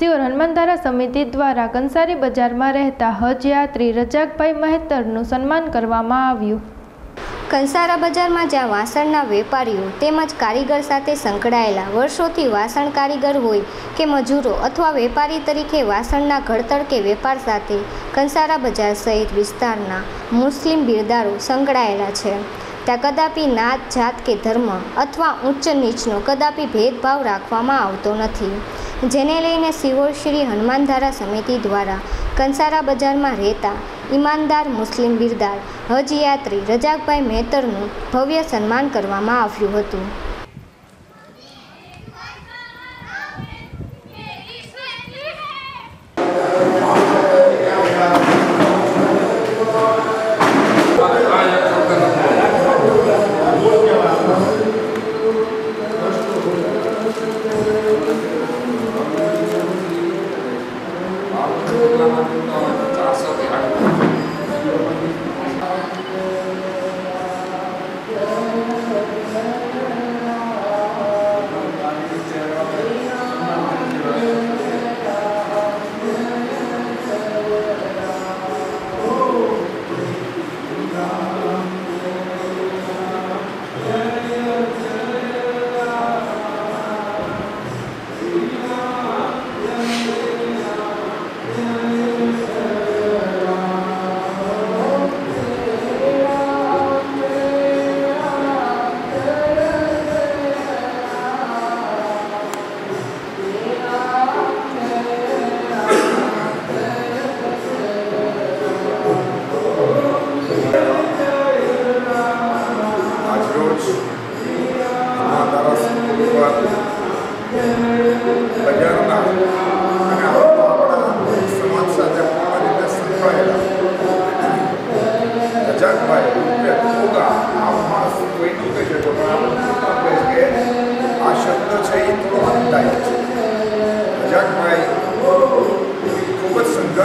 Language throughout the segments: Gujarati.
સિયોર હનુમાનધારા સમિતિ દ્વારા કંસારી બજારમાં રહેતા હજ યાત્રી રજાકભાઈ મહેતરનું સન્માન કરવામાં આવ્યું. કંસારા બજારમાં જ્યાં વાસણના વેપારીઓ તેમજ કારીગર સાથે સંકળાયેલા વર્ષોથી વાસણ કારીગર હોય કે મજૂરો અથવા વેપારી તરીકે વાસણના ઘડતર કે વેપાર સાથે કંસારા બજાર સહિત વિસ્તારના મુસ્લિમ બિરદારો સંકળાયેલા છે. ત્યાં કદાપી નાત, જાત કે ધર્મ અથવા ઉચ્ચ નીચનો કદાપી ભેદભાવ રાખવામાં આવતો નથી. જેને લઈને સિહોર શ્રી હનુમાનધારા સમિતિ દ્વારા કંસારા બજારમાં રહેતા ઈમાનદાર મુસ્લિમ બિરદાર હજ યાત્રી રજાકભાઈ મહેતરનું ભવ્ય સન્માન કરવામાં આવ્યું હતું.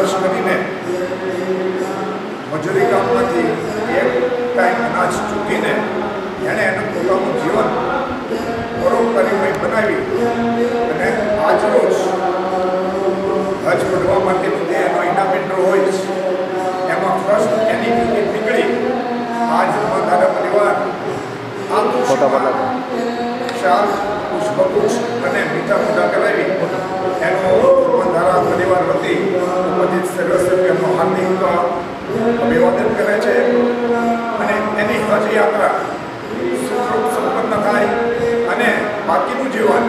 સંઘર્ષ કરીને મજૂરી કામમાંથી એક ટાઈમ અનાજ ચૂકીને એણે એનું પોતાનું જીવન પરોપકારીમય બનાવી અને આજરોજ હજ પડવા માટેનું જે એનો ઇનામેન્ડર હોય છે એમાં ફર્સ્ટ એની ટિકિટ નીકળી આજ મારા પરિવાર આ ખુશીમાં શાલ પુષ્પગુચ્છ અને મીઠા મોઢા કરાવી એનો ધર્મધારા પરિવાર વતી ઉપસ્થિત સર્વ સભ્યનો હાર્દિક અભિવાદન કરે છે અને એની હજ યાત્રા સુખરૂપ સંપન્ન થાય અને બાકીનું જીવન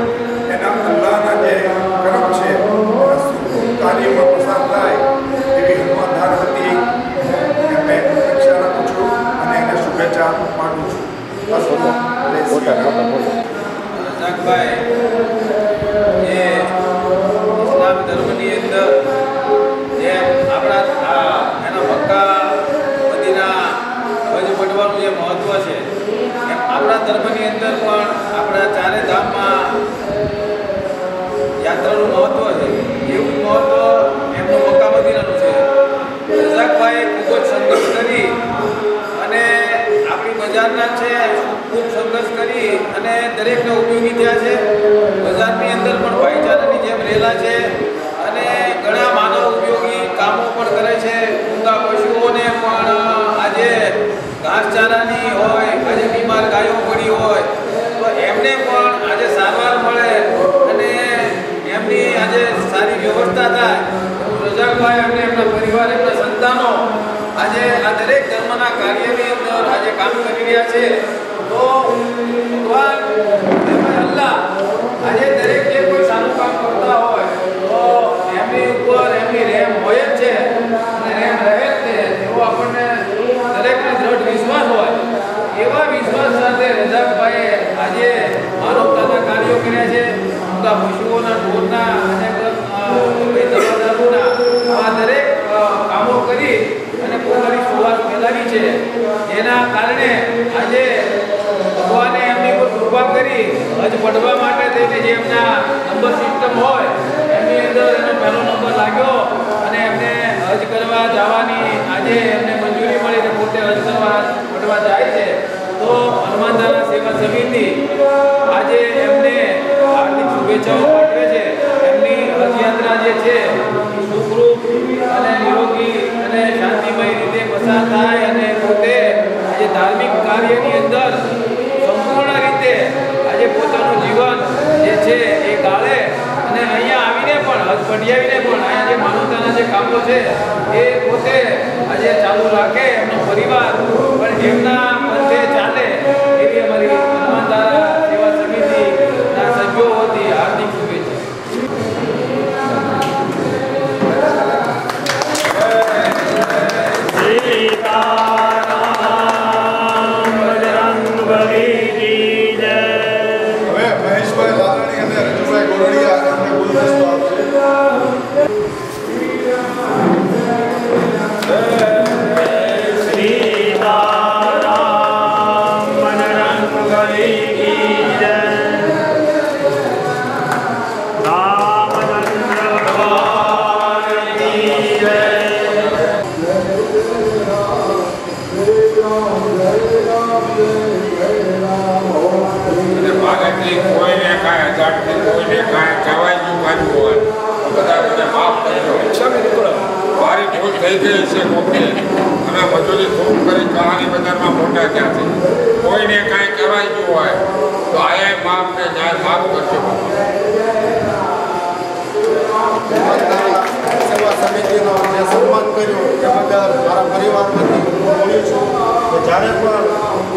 દરેકને ઉપયોગી થયા છે. બજારની અંદર પણ ભાઈચારાની જેમ રહેલા છે અને ઘણા માનવ ઉપયોગી કામો પણ કરે છે. ઊંઘા પશુઓને પણ આજે ઘાસચારાની હોય, આજે બીમાર ગાયો પડી હોય, તો એમને પણ આજે સારવાર મળે અને એમની આજે સારી વ્યવસ્થા થાય. રજાકભાઈ અને એમના પરિવાર, એમના સંતાનો આજે આ દરેક ધર્મના કાર્યની અંદર આજે કામ કરી રહ્યા છે. કામો કરી અને પોતાની સુવાસ ફેલાવી છે. એના કારણે આજે ભગવાને એમની પર કૃપા કરી હજ પડવા માટે થઈને જે એમના નંબર સિસ્ટમ હોય, એમની અંદર એનો પહેલો નંબર લાગ્યો અને એમને હજ કરવા જવાની, આજે એમને મંજૂરી મળી અને પોતે હજ કરવા પડવા જાય છે. તો હનુમાનદાના સેવા સમિતિ આજે એમને હાર્દિક શુભેચ્છાઓ પાઠવે છે. એમની હજયાત્રા જે છે, સુખરૂપ અને નિરોગી અને શાંતિમય રીતે પસાર થાય અને પોતે આજે ધાર્મિક કાર્યની અંદર પોતાનું જીવન જે છે એ ગાળે અને અહીંયા આવીને પણ હજ પઢિયાવીને પણ અહીંયા જે માનવતાના જે કામો છે એ પોતે આજે ચાલુ રાખે એમનો પરિવાર. પણ એમના થઈ ગઈ છે કોકે. અને મજૂરી ખૂબ કરી કહાની બજારમાં મોટા થયા છે. કોઈને કાંઈ કહેવાય ગયું હોય તો આયા માફ ને ન્યાય માફ કરજો. સમિતિનો જે સન્માન કર્યું, એ બદલ મારા પરિવાર વતી હું બોલું છું કે જ્યારે પણ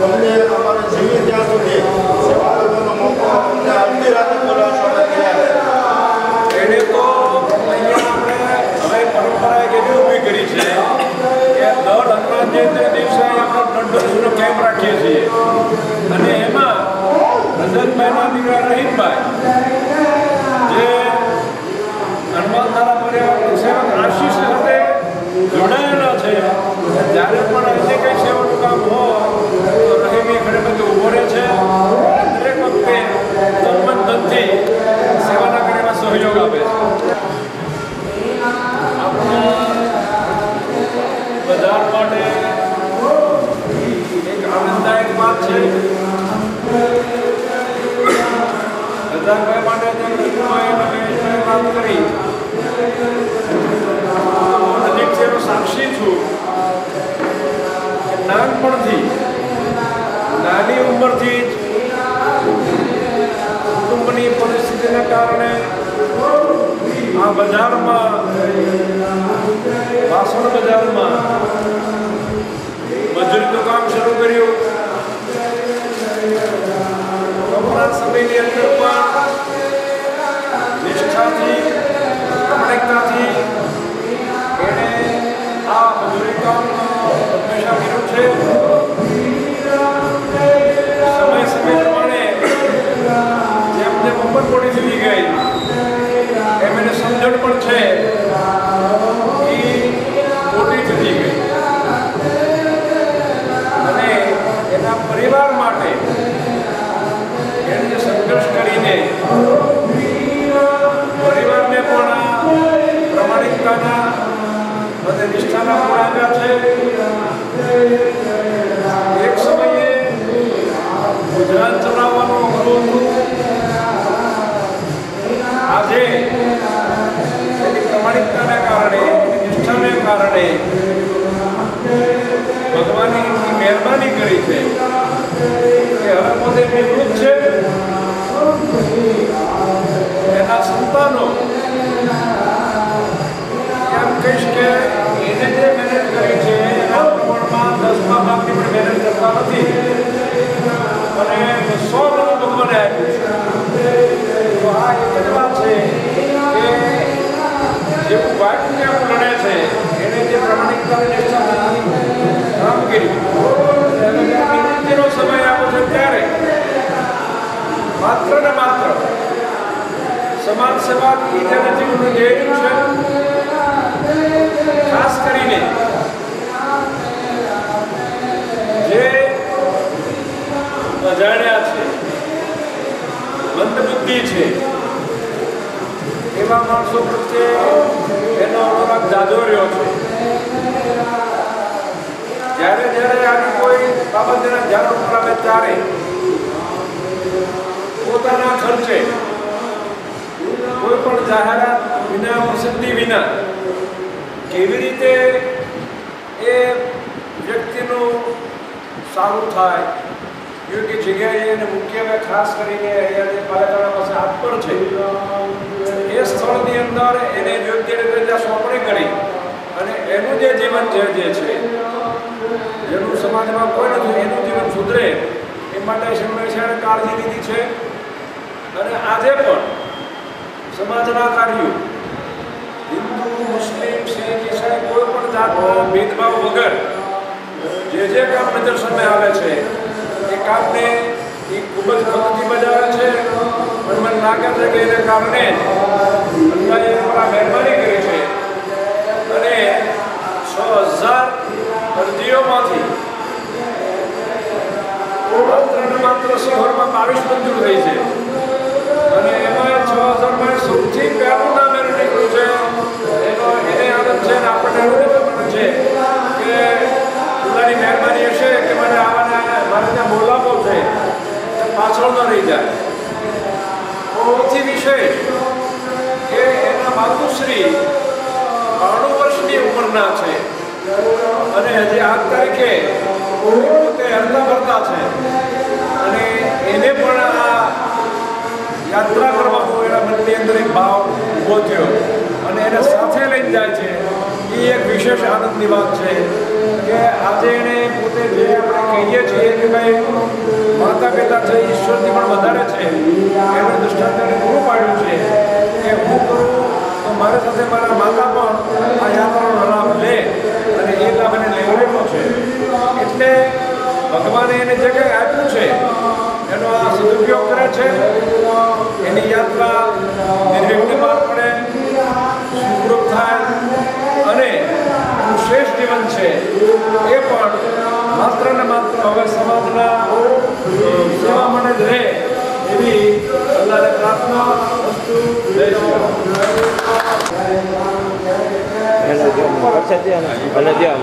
અમને અમારે જીવીએ ત્યાં સુધી સેવા કરવાનો મોકો અમને અડધી રાતે દર હનુમાન દિવસે આપણે ડોનેશનનો કેમ્પ રાખીએ છીએ. અને એમાં રજતભાઈના દીકરા રહીમભાઈ, જે હનુમાન તારા પરિવારના સેવક આશીષ સાથે જોડાયેલા છે. જ્યારે આનંદદાયક વાત છે બજારભાઈ માટે મહેશભાઈ વાત કરી હું છે સાક્ષી છું નાનપણથી નાની ઉંમરથી જ કુટુંબની પરિસ્થિતિને કારણે આ બજારમાં વાસણ બજારમાં મજૂરીનું કામ શરૂ કર્યું અને સો ગણું આપ્યું છે તો આ એક જ વાત છે કે જેવું વાટું કેવું લડે છે એને જે સમય આવ્યો છે ત્યારે માત્ર ને માત્ર સમાજ સેવા એ જેને જીવનનું ધ્યેય માણસો પ્રત્યે એનો અનુરાગ જાજો રહ્યો છે. જ્યારે જ્યારે આવી કોઈ બાબત એના ધ્યાન ઉપર આવે ત્યારે પોતાના ખર્ચે કોઈ પણ જાહેરાત વિના એના વિના કેવી રીતે એ વ્યક્તિનું સારું થાય, યોગ્ય જગ્યાએ એને મુખ્ય મેં ખાસ કરીને અહીંયા જે પાસે હાથ પર છે. એ સ્થળની અંદર એને યોગ્ય રીતે ત્યાં સોંપણી કરી. અને એનું જે જીવન જે જે છે, જેનું સમાજમાં કોઈ નથી, એનું જીવન સુધરે, એ માટે શિવમેશાળે કાળજી લીધી છે. અને આજે પણ સમાજના કાર્યો, હિન્દુ, મુસ્લિમ, શીખ, ઈસાઈ, કોઈ પણ જાતનો ભેદભાવ વગર જે જે કામ નજર સામે આવે છે, એ કામને એ ખૂબ જ ભક્તિ બજાવે છે. મને લાગે છે કે એને કારણે અલ્લાહે એના મહેરબાની કરી છે. અને છ હજાર અરજીઓમાંથી માત્ર શિહોરમાં બાવીસ મંજૂર થઈ છે. અને એમાં છ હજારમાં સૌથી પહેલું નામ એનું નીકળ્યું એનો એને આનંદ છે ને આપણને અનુભવ પણ છે કે પોતાની મહેરબાની હશે કે મને આવાને મારે ત્યાં બોલાવો છે પાછળ ન રહી જાય. સૌથી વિશેષ કે એના માતુશ્રી બાણું વર્ષની ઉંમરના છે. અને હજી આઠ તારીખે પોતે હરતા ભરતા છે. અને એને પણ આ યાત્રા કરવાનો એના મનની અંદર એક ભાવ ઊભો થયો. અને એને સાથે લઈને જાય છે. એ એક વિશેષ આનંદની વાત છે કે આજે એને પોતે જે આપણે કહીએ છીએ કે ભાઈ માતા પિતા છે ઈશ્વરથી પણ વધારે છે, એનું દૃષ્ટાંત પૂરું પાડ્યું છે. કે હું કરું તો મારી સાથે મારા માતા પણ આ યાત્રાનો લાભ લે અને એ લાભ એને લેવડેલો છે. એટલે ભગવાને એને જે કંઈ આપ્યું છે, એનો આ સદુપયોગ કરે છે. એની યાત્રા નિર્વિઘ્ન પાર પડે, સુખરૂપ થાય અને શ્રેષ્ઠ જીવન છે. એ પણ માત્ર ને માત્ર હવે સમાજના સેવા માટે જ રહે એવી અલ્લાહને પ્રાર્થના વસ્તુ. અને ત્યાં